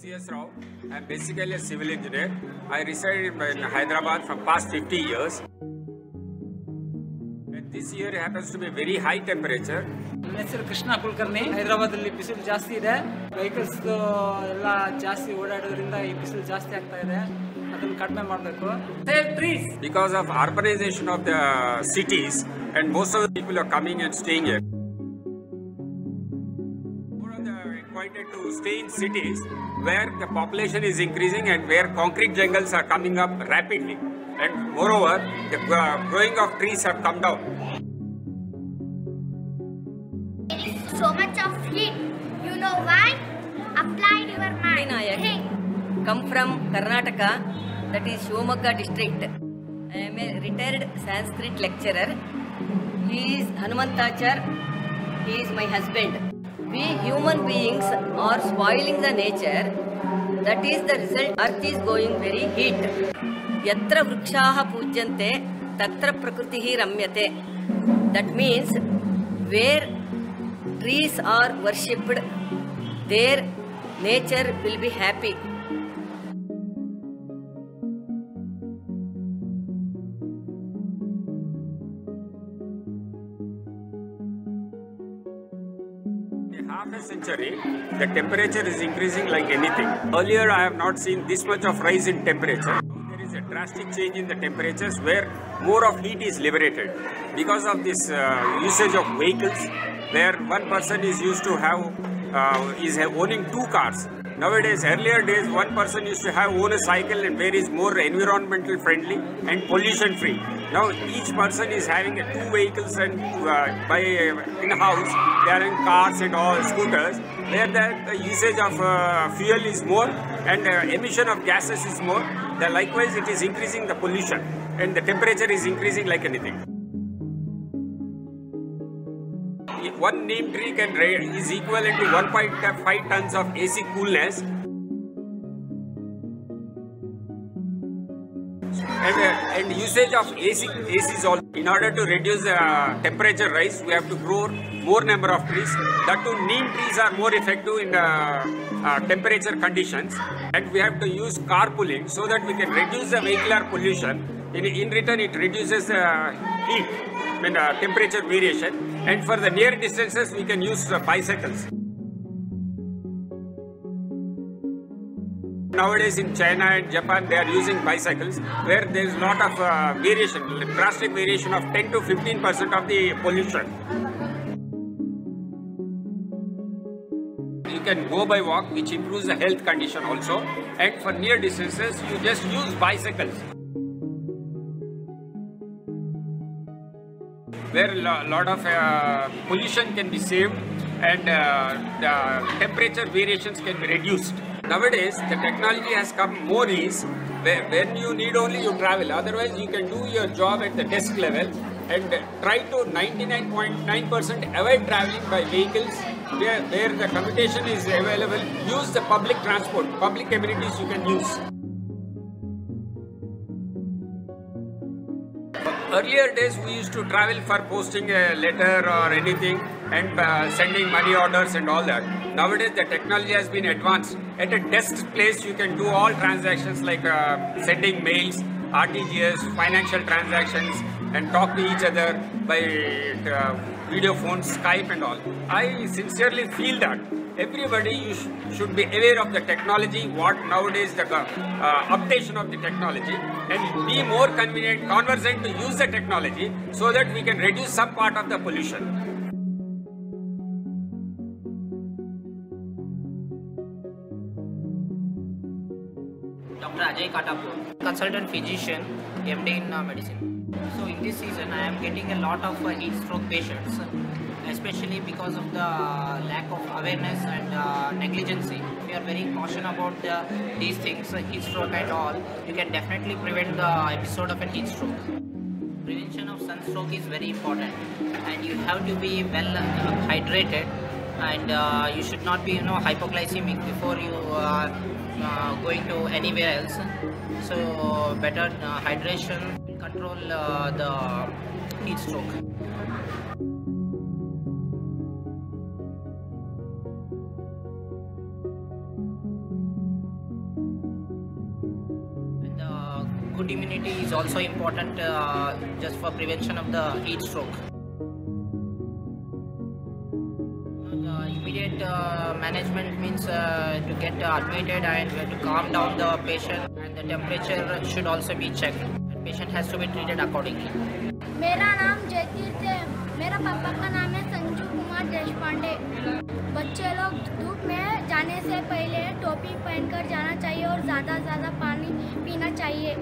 C.S. Rao. I'm basically a civil engineer. I resided in in Hyderabad for past 50 years. And this year happens to be very high temperature. ನನ್ನ ಹೆಸರು ಕೃಷ್ಣ ಕುಲಕರ್ಣಿ ಹೈದರಾಬಾದಲ್ಲಿ ಬಿಸಿಲು ಜಾಸ್ತಿ ಇದೆ vehicles ಎಲ್ಲ ಜಾಸ್ತಿ ಓಡಾಡೋದ್ರಿಂದ ಈ ಬಿಸಿಲು ಜಾಸ್ತಿ ಆಗ್ತಾ ಇದೆ ಅದನ್ನು ಕಡಿಮೆ ಮಾಡಬೇಕು save trees Because of urbanization of the cities and most of the people are coming and staying here. More of the required to stay in cities where the population is increasing and where concrete jungles are coming up rapidly. And moreover, the uh, growing of trees have come down. There is so much of heat. You know why? Apply your mind. Come from Karnataka, that is Shivamogga district. I am a retired Sanskrit lecturer. He is Hanumantachar. He is my husband. We human beings are spoiling the nature. That is the result. Earth is going very heat. यत्र वृक्षाः पूज्यन्ते तत्र प्रकृतिः रम्यते that means where trees are worshipped there nature will be happy half a century, the temperature is increasing like anything. Earlier, I have not seen this much of rise in temperature. There is a drastic change in the temperatures where more of heat is liberated because of this uh, usage of vehicles, where one person is used to have uh, is owning two cars. Nowadays, earlier days, one person used to have own a cycle and where is more environmental friendly and pollution free. Now each person is having two vehicles and uh, by uh, in house they are in cars and all scooters where the, the usage of uh, fuel is more and uh, emission of gases is more. The likewise it is increasing the pollution and the temperature is increasing like anything. One neem tree can is equivalent to 1.5 tons of AC coolness. And, uh, and usage of AC AC is all in order to reduce the uh, temperature rise we have to grow more number of trees. That too neem trees are more effective in the uh, temperature conditions. And we have to use carpooling so that we can reduce the vehicular pollution in, in return it reduces the heat and uh, temperature variation and for the near distances we can use uh, bicycles Nowadays in China and Japan they are using bicycles where there is lot of uh, variation, drastic variation of 10 to 15 percent of the pollution. You can go by walk which improves the health condition also and for near distances you just use bicycles. Where a lot of uh, pollution can be saved and uh, the temperature variations can be reduced. Nowadays, the technology has come more ease. Where when you need only you travel. Otherwise, you can do your job at the desk level and try to 99.9% avoid traveling by vehicles where, where the commutation is available. Use the public transport, public amenities you can use. Earlier days, we used to travel for posting a letter or anything and uh, sending money orders and all that. Nowadays, the technology has been advanced. At a desk place, you can do all transactions like uh, sending mails, RTGS, financial transactions, and talk to each other by uh, video phone, Skype, and all. I sincerely feel that everybody you sh- should be aware of the technology, what nowadays the uh, updation of the technology, and be more convenient, conversant to use the technology so that we can reduce some part of the pollution. Dr. Ajay Katapur, consultant physician, MD in uh, medicine. So in this season, I am getting a lot of uh, heat stroke patients, especially because of the lack of awareness and uh, negligence. If you are very caution about the, these things, uh, heat stroke at all, you can definitely prevent the episode of a heat stroke. Prevention of sunstroke is very important, and you have to be well uh, hydrated, and uh, you should not be, you know, hypoglycemic before you are uh, going to anywhere else So better uh, hydration control uh, the heat stroke. Good immunity is also important uh, just for prevention of the heat stroke. The immediate uh, management means uh, to get admitted and to calm down the patient and the temperature should also be checked. The patient has to be treated accordingly. मेरा नाम जयतीर्थ है मेरा पापा का नाम है संजू कुमार देशपांडे बच्चे लोग धूप में जाने से पहले टोपी पहनकर जाना चाहिए और ज़्यादा ज़्यादा पानी पीना चाहिए